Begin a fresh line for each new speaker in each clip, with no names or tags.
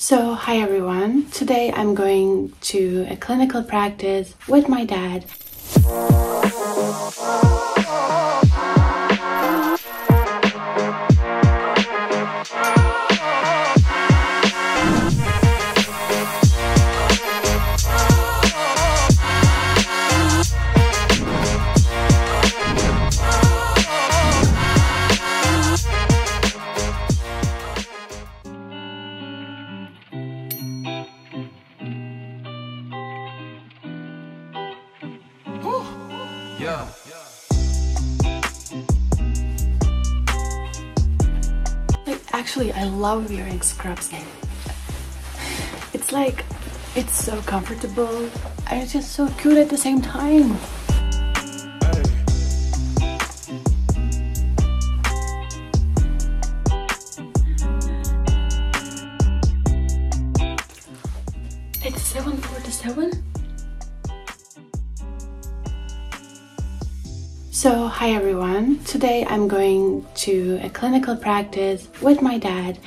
So, hi everyone. Today I'm going to a clinical practice with my dad. Love wearing scrubs. It's like, it's so comfortable and it's just so cute at the same time. Hi everyone. Today I'm going to a clinical practice with my dad,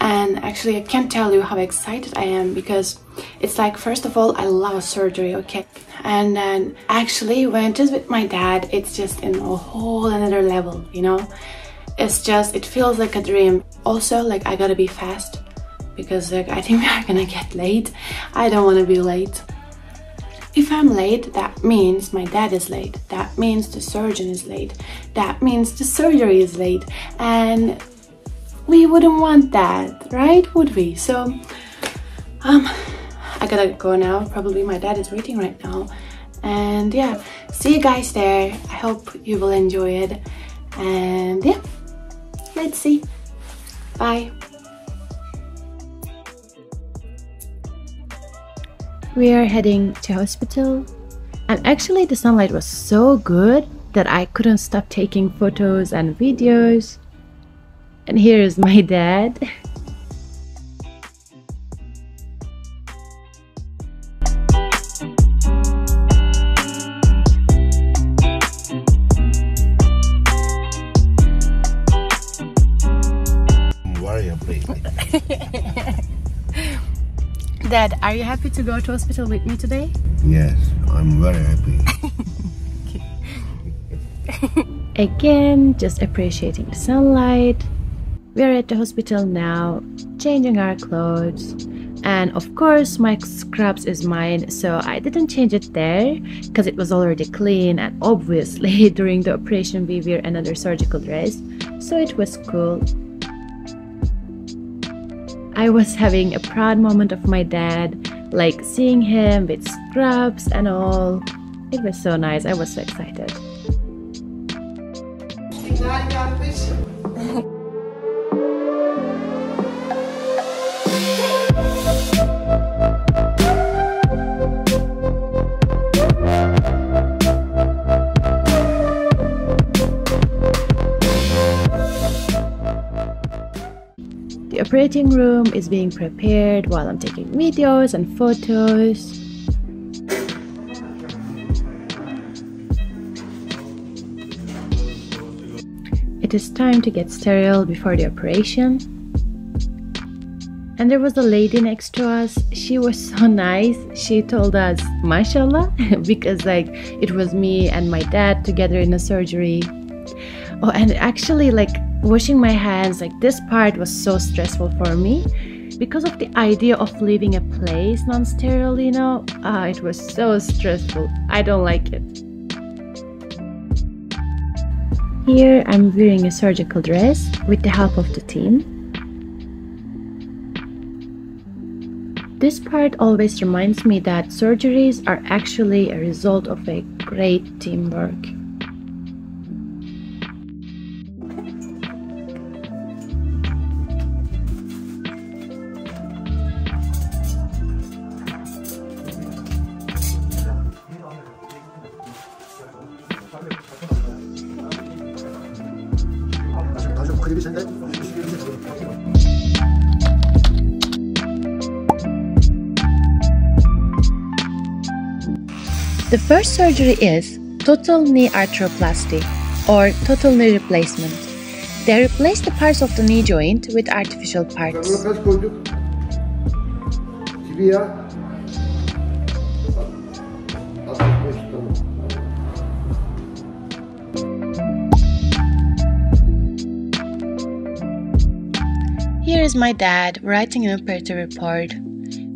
and actually, I can't tell you how excited I am because it's like, first of all, I love surgery, okay? And then, actually, when it is with my dad, it's just in a whole another level, you know? It's just, it feels like a dream. Also, like, I gotta be fast because like, I think we are gonna get late. I don't wanna be late. If I'm late, that means my dad is late. That means the surgeon is late. That means the surgery is late. And we wouldn't want that, right? Would we? So, um, I gotta go now. Probably my dad is waiting right now. And yeah, see you guys there. I hope you will enjoy it. And yeah, let's see. Bye.
We are heading to hospital and actually the sunlight was so good that I couldn't stop taking photos and videos. And here is my dad. Dad, are you happy to go to hospital with me today?
Yes, I'm very happy.
Again, just appreciating the sunlight. We're at the hospital now, changing our clothes. And of course, my scrubs is mine, so I didn't change it there because it was already clean. And obviously, during the operation, we wear another surgical dress, so it was cool. I was having a proud moment of my dad, like seeing him with scrubs and all. It was so nice, I was so excited. operating room is being prepared while I'm taking videos and photos. It is time to get sterile before the operation. And there was a lady next to us. She was so nice. She told us, mashallah, because like it was me and my dad together in a surgery. Oh, and actually, like washing my hands, like this part was so stressful for me because of the idea of leaving a place non sterile, you know. Ah, it was so stressful. I don't like it. Here, I'm wearing a surgical dress with the help of the team. This part always reminds me that surgeries are actually a result of a great teamwork. The first surgery is total knee arthroplasty or total knee replacement. They replace the parts of the knee joint with artificial parts.
Kaç koyduk?
Litvia. 65 tamam.
Here is my dad writing an operative report,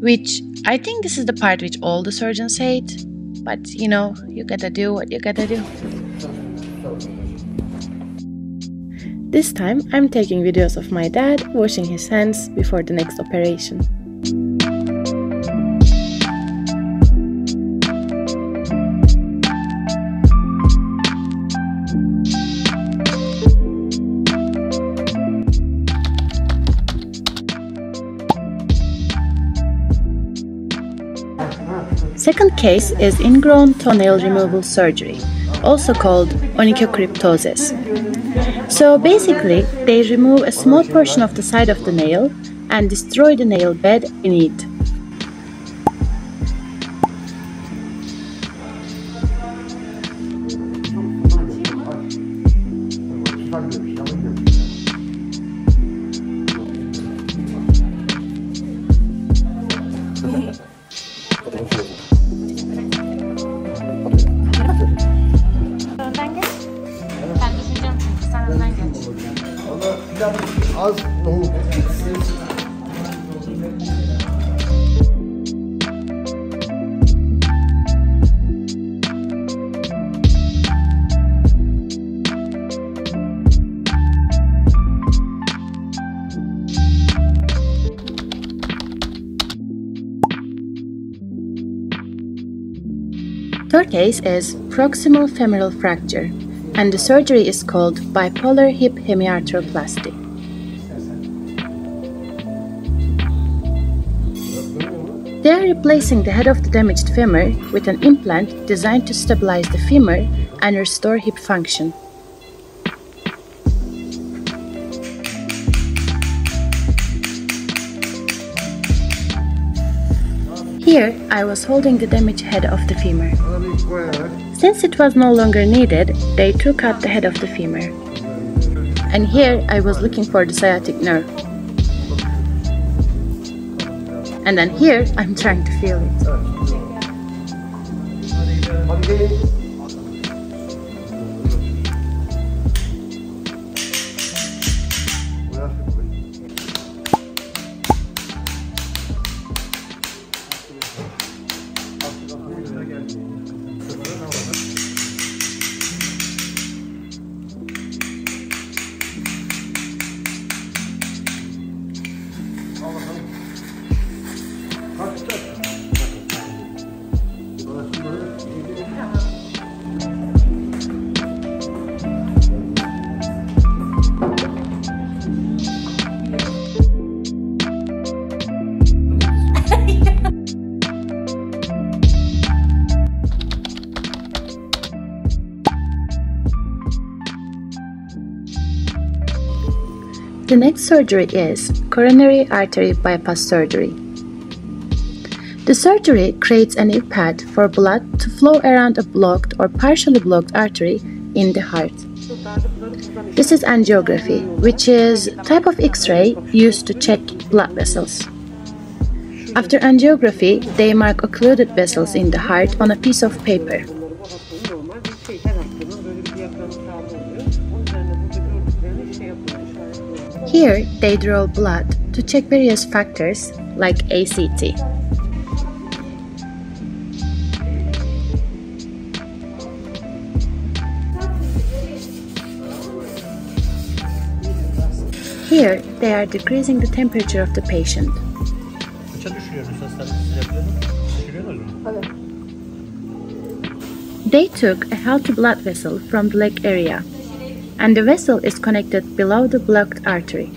which I think this is the part which all the surgeons hate. But you know, you gotta do what you gotta do. This time I'm taking videos of my dad washing his hands before the next operation. Second case is ingrown toenail removal surgery, also called onychocryptosis. So basically, they remove a small portion of the side of the nail and destroy the nail bed beneath.
Ben
case is proximal femoral fracture, and the surgery is called bipolar hip hemiarthroplasty. They are replacing the head of the damaged femur with an implant designed to stabilize the femur and restore hip function. Here, I was holding the damaged head of the femur. Since it was no longer needed, they took out the head of the femur. And here I was looking for the sciatic nerve. And then here I'm trying to feel it. The next surgery is coronary artery bypass surgery. The surgery creates an pad for blood to flow around a blocked or partially blocked artery in the heart. This is angiography, which is type of X-ray used to check blood vessels. After angiography, they mark occluded vessels in the heart on a piece of paper. Here, they draw blood to check various factors like ACT. Here, they are decreasing the temperature of the patient. They took a healthy blood vessel from the leg area, and the vessel is connected below the blocked artery.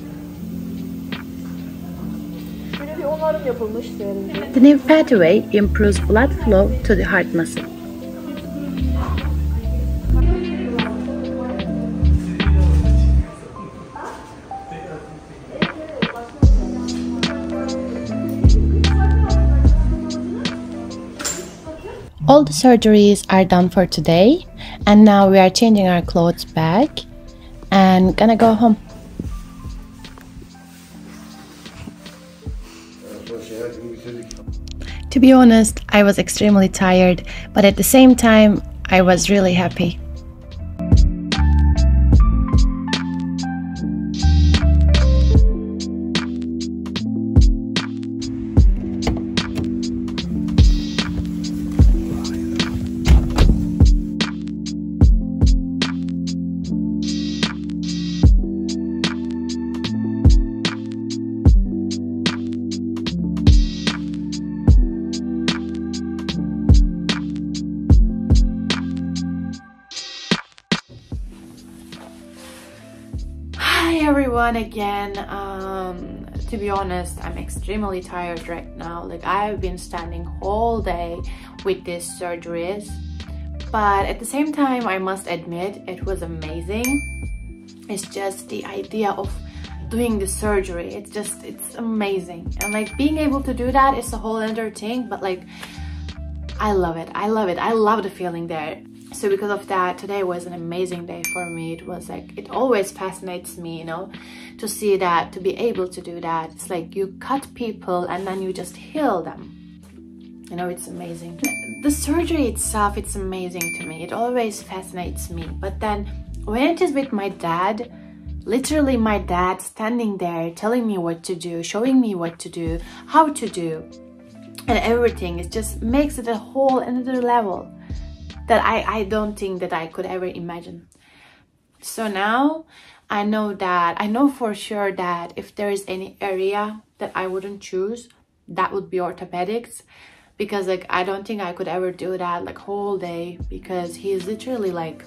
The new pathway improves blood flow to the heart muscle. All the surgeries are done for today, and now we are changing our clothes back and gonna go home.
To be honest, I was extremely tired, but at the same time, I was really happy.
Everyone again. Um, to be honest, I'm extremely tired right now. Like I've been standing whole day with these surgeries, but at the same time, I must admit it was amazing. It's just the idea of doing the surgery. It's just it's amazing, and like being able to do that is a whole other thing. But like, I love it. I love it. I love the feeling there so because of that today was an amazing day for me. It was like it always fascinates me you know to see that to be able to do that. It's like you cut people and then you just heal them. You know it's amazing. The surgery itself it's amazing to me. It always fascinates me. But then when it is with my dad literally my dad standing there telling me what to do showing me what to do how to do and everything it just makes it a whole another level that I, I don't think that I could ever imagine. So now I know that, I know for sure that if there is any area that I wouldn't choose, that would be orthopedics. Because like, I don't think I could ever do that like whole day because he's literally like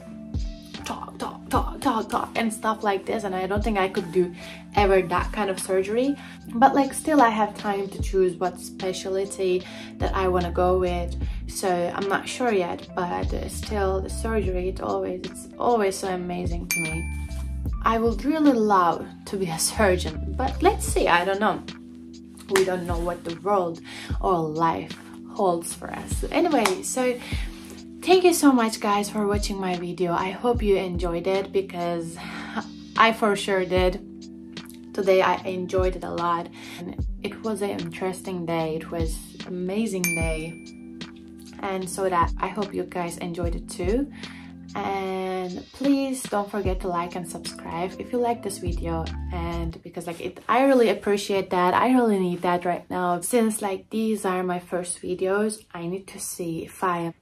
talk, talk, talk, talk, talk and stuff like this. And I don't think I could do ever that kind of surgery. But like still I have time to choose what specialty that I want to go with. So I'm not sure yet, but still the surgery, it always, it's always so amazing to me. I would really love to be a surgeon, but let's see, I don't know. We don't know what the world or life holds for us. Anyway, so thank you so much guys for watching my video i hope you enjoyed it because i for sure did today i enjoyed it a lot and it was an interesting day it was amazing day and so that i hope you guys enjoyed it too. And please don't forget to like and subscribe if you like this video. And because like it i really appreciate that. I really need that right now. Since like these are my first videos i need to see if i am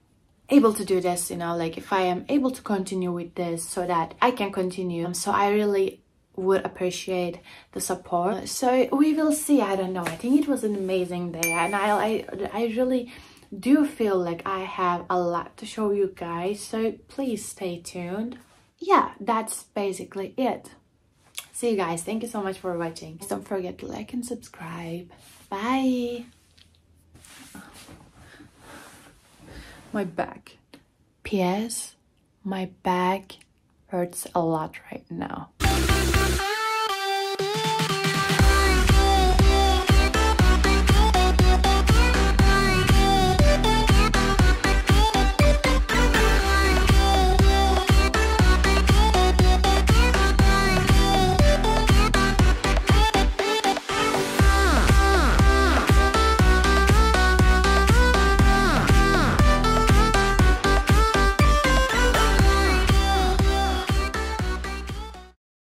able to do this you know like if i am able to continue with this so that i can continue. Um, so i really would appreciate the support. So we will see. I don't know. I think it was an amazing day. And i i, I really do feel like i have a lot to show you guys so please stay tuned yeah that's basically it see you guys thank you so much for watching don't forget to like and subscribe bye my back. P.S. My back hurts a lot right now.